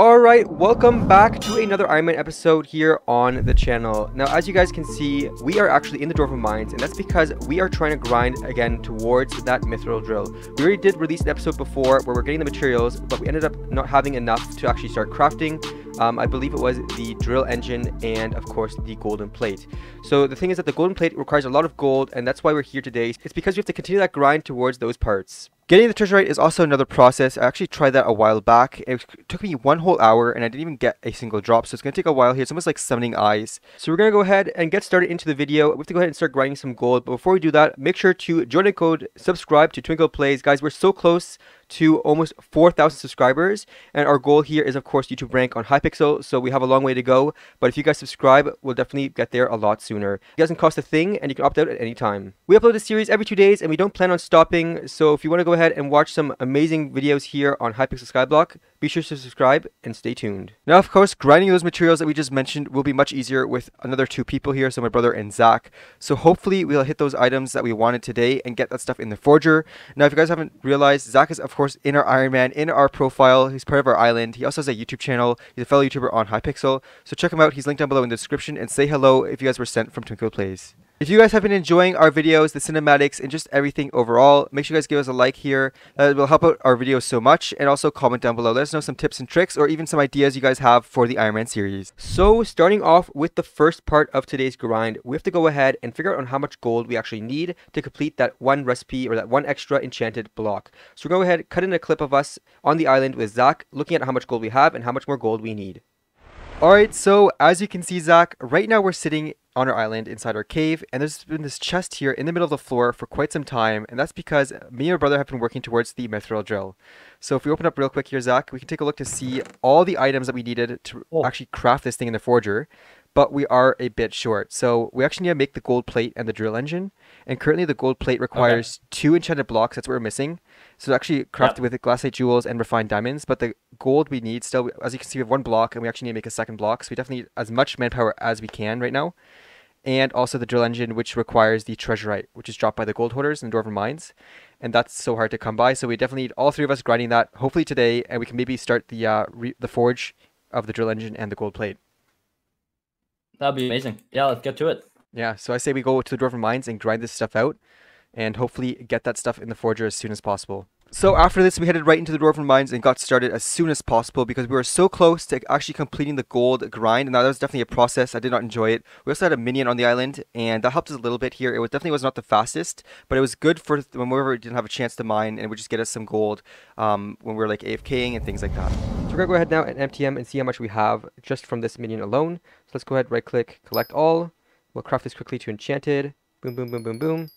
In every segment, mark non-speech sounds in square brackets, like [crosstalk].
Alright, welcome back to another Iron Man episode here on the channel. Now, as you guys can see, we are actually in the Dwarven Mines, and that's because we are trying to grind again towards that Mithril Drill. We already did release an episode before where we're getting the materials, but we ended up not having enough to actually start crafting. Um, I believe it was the drill engine and, of course, the golden plate. So the thing is that the golden plate requires a lot of gold, and that's why we're here today. It's because we have to continue that grind towards those parts. Getting the treasurite is also another process. I actually tried that a while back. It took me one whole hour and I didn't even get a single drop. So it's going to take a while here. It's almost like summoning eyes. So we're going to go ahead and get started into the video. We have to go ahead and start grinding some gold. But before we do that, make sure to join the code, subscribe to TwinCodePlays. Guys, we're so close to almost 4,000 subscribers. And our goal here is, of course, YouTube rank on Hypixel. So we have a long way to go. But if you guys subscribe, we'll definitely get there a lot sooner. It doesn't cost a thing and you can opt out at any time. We upload a series every two days and we don't plan on stopping. So if you want to go ahead and watch some amazing videos here on Hypixel Skyblock, be sure to subscribe and stay tuned. Now, of course, grinding those materials that we just mentioned will be much easier with another two people here, so my brother and Zach. So hopefully we'll hit those items that we wanted today and get that stuff in the forger. Now, if you guys haven't realized, Zach is, of course, in our Iron Man, in our profile. He's part of our island. He also has a YouTube channel. He's a fellow YouTuber on Hypixel. So check him out. He's linked down below in the description and say hello if you guys were sent from TwinCodePlays. If you guys have been enjoying our videos, the cinematics, and just everything overall, make sure you guys give us a like here. That will help out our videos so much. And also comment down below. Let us know some tips and tricks or even some ideas you guys have for the Iron Man series. So starting off with the first part of today's grind, we have to go ahead and figure out on how much gold we actually need to complete that one recipe or that one extra enchanted block. So we're going to go ahead cut in a clip of us on the island with Zach looking at how much gold we have and how much more gold we need. Alright, so as you can see, Zach, right now we're sitting on our island inside our cave, and there's been this chest here in the middle of the floor for quite some time, and that's because me and my brother have been working towards the mithril drill. So if we open up real quick here, Zach, we can take a look to see all the items that we needed to oh. actually craft this thing in the forger, but we are a bit short. So we actually need to make the gold plate and the drill engine, and currently the gold plate requires okay. two enchanted blocks, that's what we're missing. So actually crafted yep. with glacite jewels and refined diamonds, but the gold we need still, as you can see, we have one block, and we actually need to make a second block, so we definitely need as much manpower as we can right now and also the drill engine, which requires the treasurite, which is dropped by the gold hoarders in Dwarven Mines. And that's so hard to come by. So we definitely need all three of us grinding that, hopefully today, and we can maybe start the uh, the forge of the drill engine and the gold plate. That'd be amazing. Yeah, let's get to it. Yeah, so I say we go to the Dwarven Mines and grind this stuff out, and hopefully get that stuff in the forger as soon as possible. So after this, we headed right into the Dwarven Mines and got started as soon as possible because we were so close to actually completing the gold grind. And that was definitely a process. I did not enjoy it. We also had a minion on the island, and that helped us a little bit here. It was definitely was not the fastest, but it was good for whenever we didn't have a chance to mine, and it would just get us some gold um, when we were like AFKing and things like that. So we're gonna go ahead now and MTM and see how much we have just from this minion alone. So let's go ahead, right click, collect all. We'll craft this quickly to enchanted. Boom, boom, boom, boom, boom.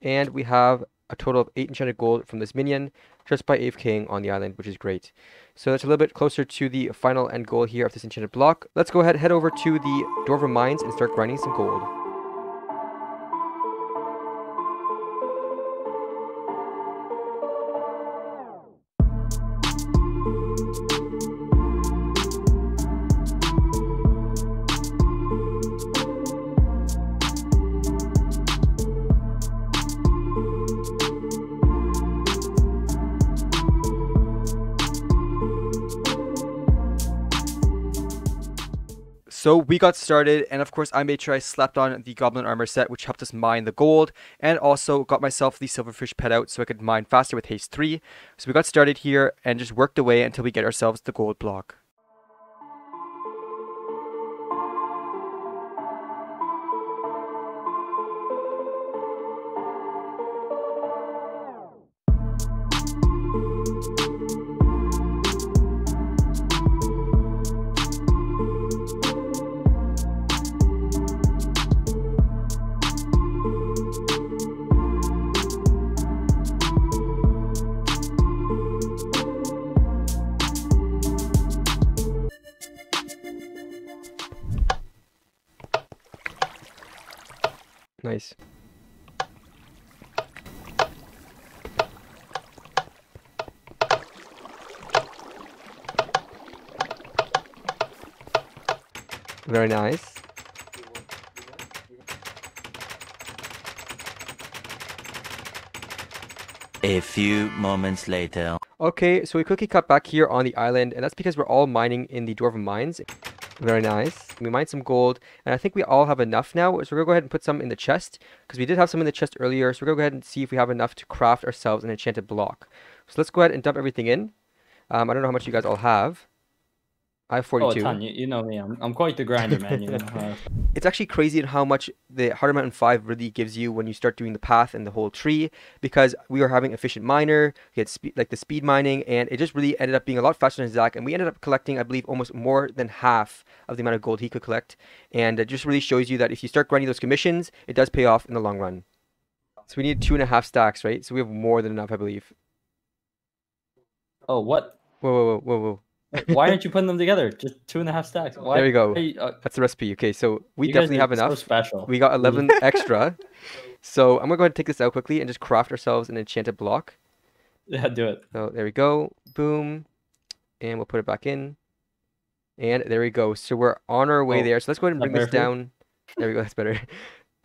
And we have a total of 8 enchanted gold from this minion just by AFKing on the island, which is great. So that's a little bit closer to the final end goal here of this enchanted block. Let's go ahead head over to the Dwarven Mines and start grinding some gold. So we got started, and of course I made sure I slapped on the Goblin Armor set, which helped us mine the gold, and also got myself the Silverfish pet out so I could mine faster with Haste 3. So we got started here and just worked away until we get ourselves the gold block. Very nice. A few moments later. Okay, so we quickly cut back here on the island, and that's because we're all mining in the Dwarven Mines. Very nice. We mined some gold, and I think we all have enough now, so we're going to go ahead and put some in the chest, because we did have some in the chest earlier, so we're going to go ahead and see if we have enough to craft ourselves an enchanted block. So let's go ahead and dump everything in. Um, I don't know how much you guys all have. I have 42. Oh, ton. You, you know me. I'm, I'm quite the grinder, man. You know, [laughs] uh, it's actually crazy how much the Heart of the Mountain 5 really gives you when you start doing the path and the whole tree because we were having efficient miner, we had spe- like the speed mining, and it just really ended up being a lot faster than Zach. And we ended up collecting, I believe, almost more than half of the amount of gold he could collect. And it just really shows you that if you start grinding those commissions, it does pay off in the long run. So we need two and a half stacks, right? So we have more than enough, I believe. oh, what? Whoa, whoa, whoa, whoa, whoa. Why aren't you putting them together? Just two and a half stacks. Why, There you go. you- uh, That's the recipe. Okay, so we definitely have So enough. special. We got 11 [laughs] extra. So I'm going to go ahead and take this out quickly and just craft ourselves an enchanted block. Yeah, do it. So there we go. Boom. And we'll put it back in. And there we go. So we're on our way Oh, there. So let's go ahead and bring this down. There we go. That's better. [laughs]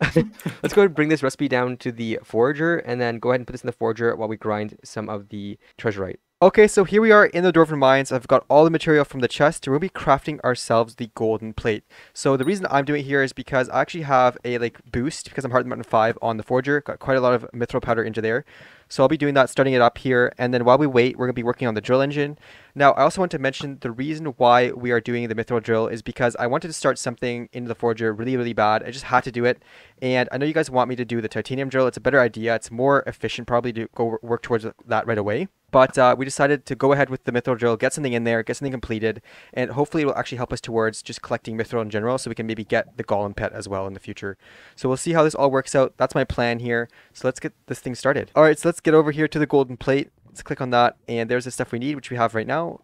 [laughs] let's go ahead and bring this recipe down to the forger and then go ahead and put this in the forger while we grind some of the treasurite. Okay, so here we are in the Dwarven Mines. I've got all the material from the chest. We'll be crafting ourselves the golden plate. So the reason I'm doing it here is because I actually have a like boost because I'm Heart Mountain 5 on the Forger. Got quite a lot of mithril powder into there. So I'll be doing that, starting it up here, and then while we wait, we're going to be working on the drill engine. Now, I also want to mention the reason why we are doing the mithril drill is because I wanted to start something into the Forger really, really bad. I just had to do it, and I know you guys want me to do the titanium drill. It's a better idea. It's more efficient probably to go work towards that right away. But uh, we decided to go ahead with the mithril drill, get something in there, get something completed, and hopefully it will actually help us towards just collecting mithril in general so we can maybe get the golem pet as well in the future. So we'll see how this all works out. That's my plan here. So let's get this thing started. All right, so let's get over here to the golden plate. Let's click on that, and there's the stuff we need, which we have right now.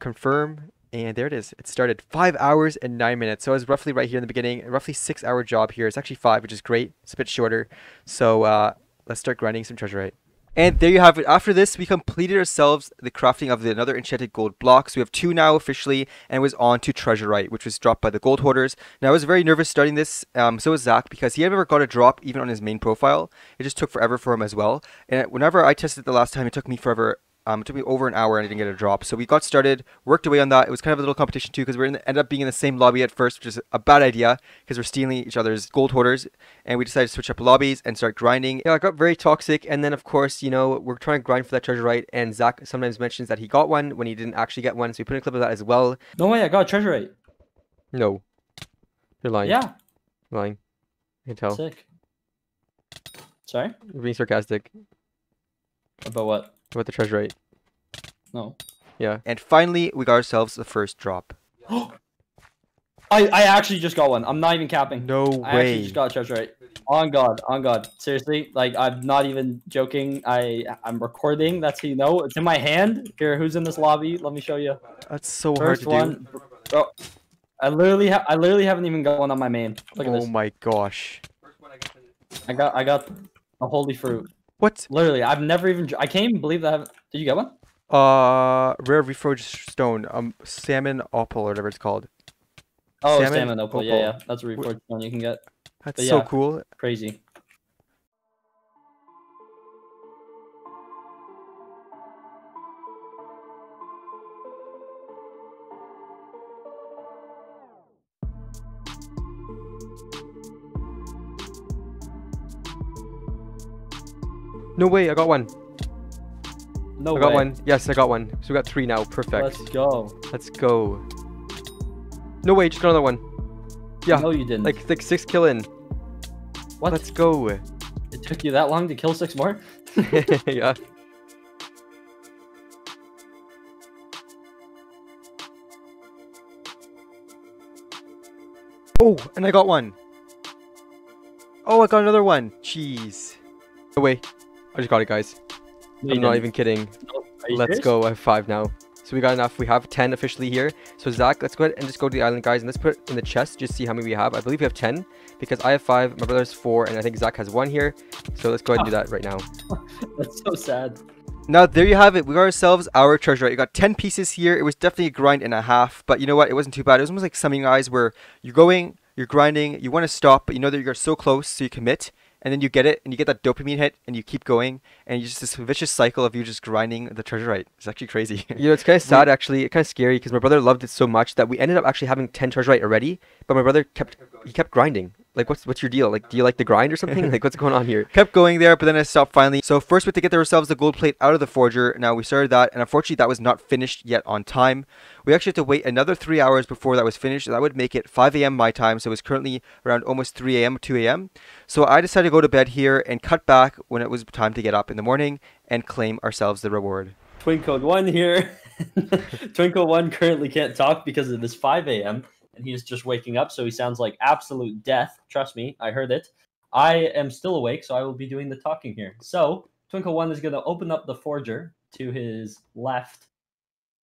Confirm, and there it is. It started five hours and nine minutes. So it was roughly right here in the beginning, roughly six hour job here. It's actually five, which is great. It's a bit shorter. So uh, let's start grinding some treasure And there you have it. After this, we completed ourselves the crafting of the another enchanted gold block. So we have two now officially, and it was on to Treasurite, which was dropped by the gold hoarders. Now I was very nervous starting this. Um, so was Zach because he had never got a drop even on his main profile. It just took forever for him as well. And whenever I tested it the last time, it took me forever. Um, it took me over an hour and I didn't get a drop. So we got started, worked away on that. It was kind of a little competition too because we ended up being in the same lobby at first, which is a bad idea because we're stealing each other's gold hoarders. And we decided to switch up lobbies and start grinding. Yeah, it got very toxic. And then, of course, you know, we're trying to grind for that treasurite. And Zach sometimes mentions that he got one when he didn't actually get one. So we put in a clip of that as well. No way, I got a treasurite. No. You're lying. Yeah, You're lying. I can tell. sick. Sorry? You're being sarcastic About what? About the treasurite. No. Yeah. And finally, we got ourselves the first drop. [gasps] I, I actually just got one. I'm not even capping. No I actually just got a treasurite. On God, on God. Seriously, like I'm not even joking. I I'm recording. That's how you know. It's in my hand. Here, who's in this lobby? Let me show you. That's so hard First to one. Bro, I literally ha- I literally haven't even got one on my main. do. Look at Oh this. my gosh. I got I got a holy fruit. What? Literally, I've never even. I can't even believe that. I Did you get one? Uh, rare reforged stone. Um, salmon opal or whatever it's called. Oh, Salmon salmon opal. Yeah, opal. yeah. That's a reforged one you can get. That's But so cool. Crazy. No way, I got one. No I got way. one. Yes, I got one. So we got three now. Perfect. Let's go. Let's go. No way, just got another one. Yeah, No, you didn't. like like six kill in. what? Let's go. It took you that long to kill six more? [laughs] [laughs] yeah. Oh, and I got one. Oh, I got another one. Jeez. No way. I just got it, guys. No, I'm not didn't. even kidding. No, Let's serious? go. I have five now. So we got enough. We have 10 officially here. So Zach, let's go ahead and just go to the island, guys, and let's put it in the chest, just see how many we have. I believe we have 10 because I have five, my brother has four, and I think Zach has one here. So let's go ahead and do that right now. [laughs] That's so sad. Now there you have it. We got ourselves our treasure. We got 10 pieces here. It was definitely a grind and a half, but you know what? It wasn't too bad. It was almost like some you guys where you're going, you're grinding, you want to stop, but you know that you're so close, so you commit, and then you get it and you get that dopamine hit and you keep going and you just this vicious cycle of you just grinding the treasurite. it's actually crazy. [laughs] You know it's kind of sad actually. Kind of scary because my brother loved it so much that we ended up actually having 10 treasurite already but my brother kept he kept grinding like what's what's your deal? Like do you like the grind or something? [laughs] Like what's going on here? Kept going there but then i stopped finally. So first we had to get ourselves the gold plate out of the forger. Now we started that and unfortunately that was not finished yet on time. We actually had to wait another three hours before that was finished. That would make it 5 a.m my time so it was currently around almost 3 a.m 2 a.m so i decided to go to bed here and cut back when it was time to get up in the morning and claim ourselves the reward. Twin Code one here. [laughs] Twin Code one currently can't talk because it is 5 a.m and he is just waking up, so he sounds like absolute death. Trust me, I heard it. I am still awake, so I will be doing the talking here. So Twin Code One is going to open up the forger to his left,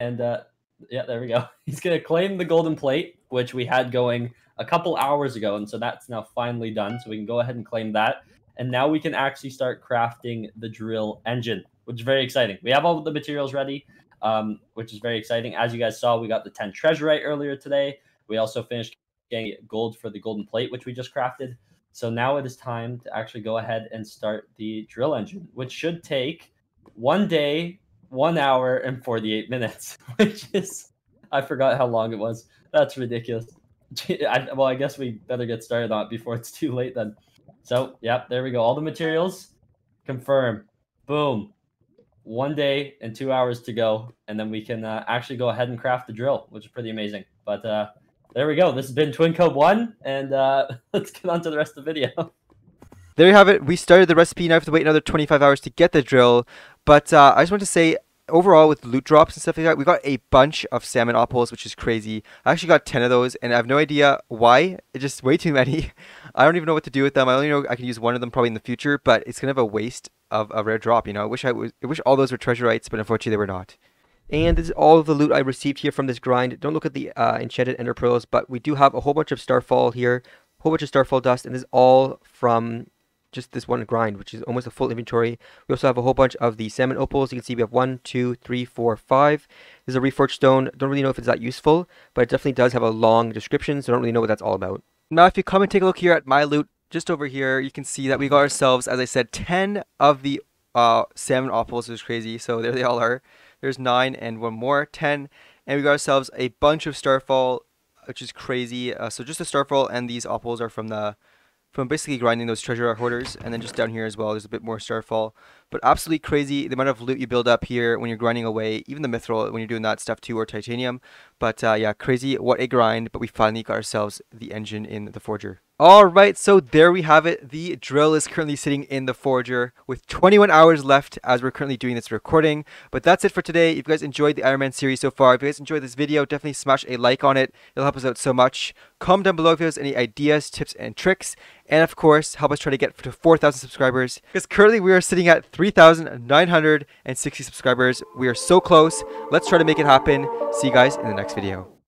and uh, yeah, there we go. [laughs] He's going to claim the golden plate, which we had going a couple hours ago, and so that's now finally done. So we can go ahead and claim that, and now we can actually start crafting the drill engine, which is very exciting. We have all the materials ready. Um, which is very exciting. As you guys saw, we got the 10 treasurite earlier today. We also finished getting gold for the golden plate, which we just crafted. So now it is time to actually go ahead and start the drill engine, which should take one day, one hour, and 48 minutes, [laughs] which is, I forgot how long it was. That's ridiculous. [laughs] I, well, I guess we better get started on it before it's [laughs] too late then. So, yep, there we go. All the materials, confirm. Boom. One day and two hours to go, and then we can uh, actually go ahead and craft the drill, which is pretty amazing. But uh, there we go. This has been Twin Code 1, and uh, [laughs] let's get on to the rest of the video. [laughs] There you have it. We started the recipe. Now I have to wait another 25 hours to get the drill. But uh, I just want to say, overall, with loot drops and stuff like that, we got a bunch of salmon opals, which is crazy. I actually got 10 of those, and I have no idea why. It's just way too [laughs] many. I don't even know what to do with them. I only know I can use one of them probably in the future, but it's kind of a waste of a rare drop, you know? I wish, I, was, I wish all those were treasurites, but unfortunately they were not. And this is all of the loot I received here from this grind. Don't look at the uh, enchanted ender pearls, but we do have a whole bunch of starfall here, a whole bunch of starfall dust, and this is all from just this one grind, which is almost a full inventory. We also have a whole bunch of the salmon opals. You can see we have one, two, three, four, five. This is a reforged stone. Don't really know if it's that useful, but it definitely does have a long description, so I don't really know what that's all about. Now, if you come and take a look here at my loot, just over here, you can see that we got ourselves, as I said, 10 of the uh, salmon opals. It was crazy, so there they all are. There's nine and one more, ten. And we got ourselves a bunch of Starfall, which is crazy. Uh, so just the Starfall and these opals are from the from basically grinding those treasure hoarders. And then just down here as well, there's a bit more Starfall. But absolutely crazy the amount of loot you build up here when you're grinding away. Even the Mithril when you're doing that stuff too, or Titanium. But uh, yeah, crazy. What a grind. But we finally got ourselves the engine in the Forger. Alright, so there we have it. The drill is currently sitting in the forger with 21 hours left as we're currently doing this recording. But that's it for today. If you guys enjoyed the Iron Man series so far, if you guys enjoyed this video, definitely smash a like on it. It'll help us out so much. Comment down below if you have any ideas, tips, and tricks. And of course, help us try to get to 4,000 subscribers. Because currently we are sitting at 3,960 subscribers. We are so close. Let's try to make it happen. See you guys in the next video.